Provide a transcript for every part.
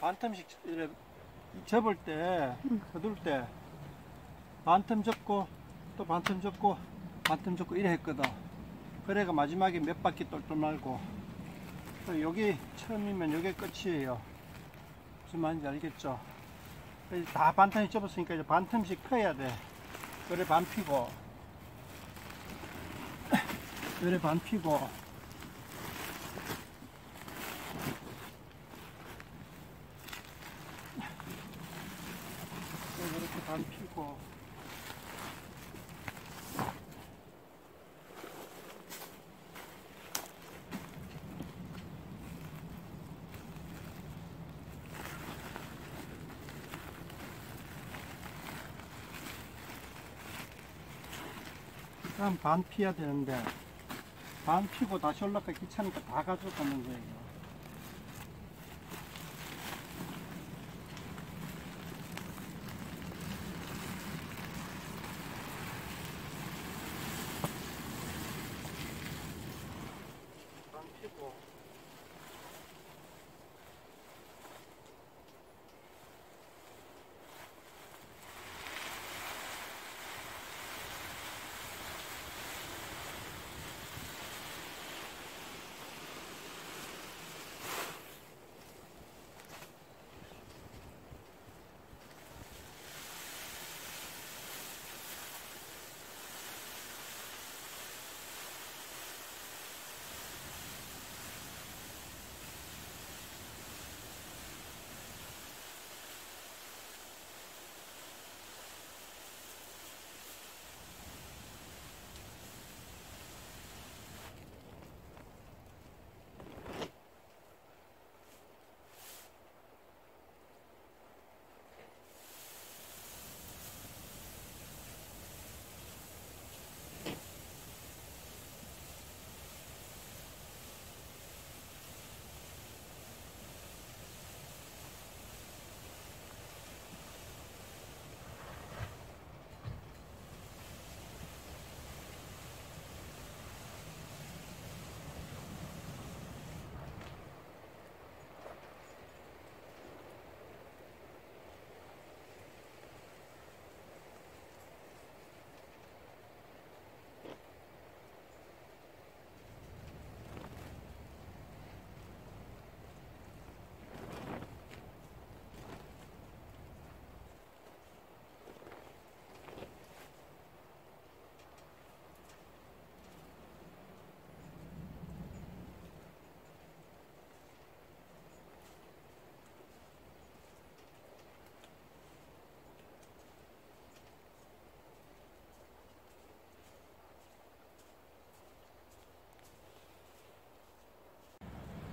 반틈씩 접을 때, 거둘 때, 반틈 접고, 또 반틈 접고, 반틈 접고 이래 했거든. 그래가 마지막에 몇 바퀴 똘똘 말고, 또 여기 처음이면 여기 끝이에요. 무슨 말인지 알겠죠? 다 반틈이 접었으니까 이제 반틈씩 펴야 돼. 그래 반 피고, 그래 반 피고, 반 피고, 그다음 반 피야 되는데 반 피고 다시 올라가 귀찮으니까 다 가져가는 거예요. 반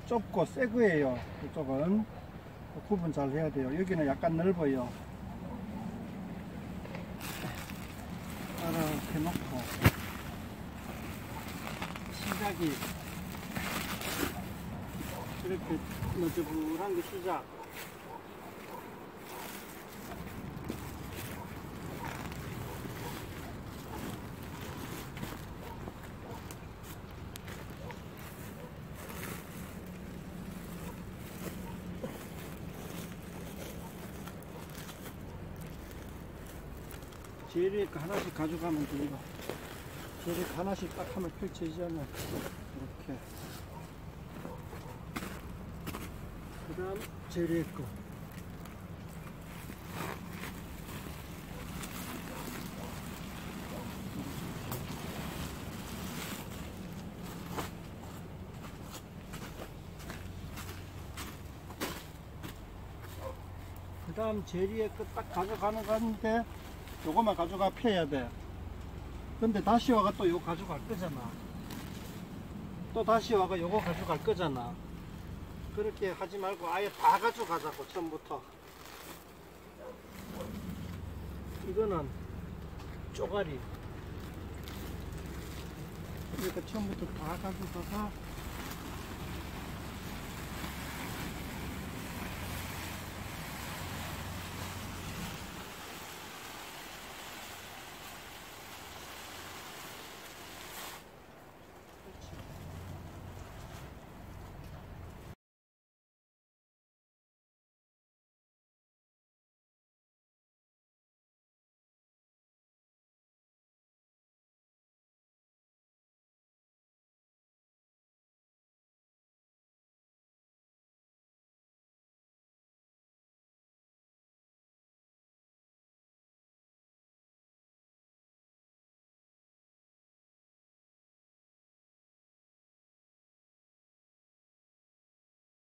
좁고 새 거예요. 이쪽은 구분 잘 해야 돼요. 여기는 약간 넓어요. 이렇게 놓고 시작이 이렇게 너저분한 게 시작. 그 하나씩 가져가면 돼요. 제일 하나씩 딱 하면 펼쳐지잖아. 이렇게. 그 다음 제일 거. 그 다음 제리에 끝딱 가져가는 건데 요거만 가져가 펴야 돼. 근데 다시 와가 또 요거 가져갈 거잖아. 또 다시 와가 요거 가져갈 거잖아. 그렇게 하지 말고 아예 다 가져가자고, 처음부터. 이거는 쪼가리. 그러니까 처음부터 다 가져가서